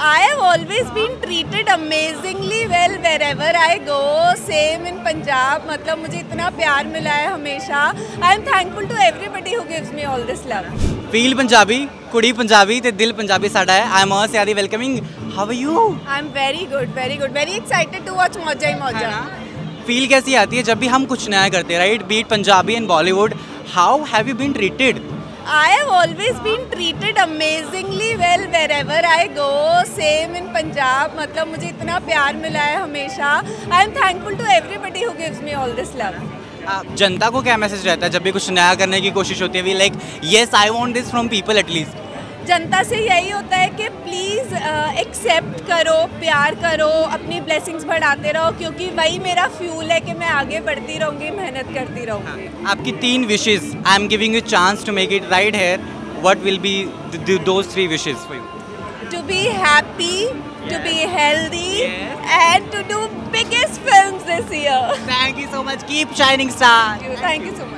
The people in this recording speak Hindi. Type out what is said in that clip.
I have always been treated amazingly well wherever I go same in Punjab मतलब मुझे इतना प्यार मिला है हमेशा. I am thankful to everybody who gives me all this love feel Punjabi कुड़ी पंजाबी ते दिल पंजाबी साडा है. I am all cheery welcoming how are you I am very good very good very excited to watch Mauja Hi Mauja. Feel कैसी आती है जब भी हम कुछ नया करते हैं right beat Punjabi in Bollywood how have you been treated I have always been treated amazingly well wherever I go same in Punjab मतलब मुझे इतना प्यार मिला है हमेशा. I am thankful to everybody who gives me all this love जनता को क्या मैसेज रहता है? जब भी कुछ नया करने की कोशिश होती है like yes I want this from people at least जनता से यही होता है कि प्लीज़ एक्सेप्ट करो प्यार करो अपनी ब्लेसिंग्स बढ़ाते रहो क्योंकि वही मेरा फ्यूल है कि मैं आगे बढ़ती रहूँगी मेहनत करती रहूँगी। आपकी तीन wishes I am giving you chance to make it right here what will be those three you to be happy, to be healthy, Yes. and to do biggest films this year. Thank you so much keep shining star Thank you, thank you so much.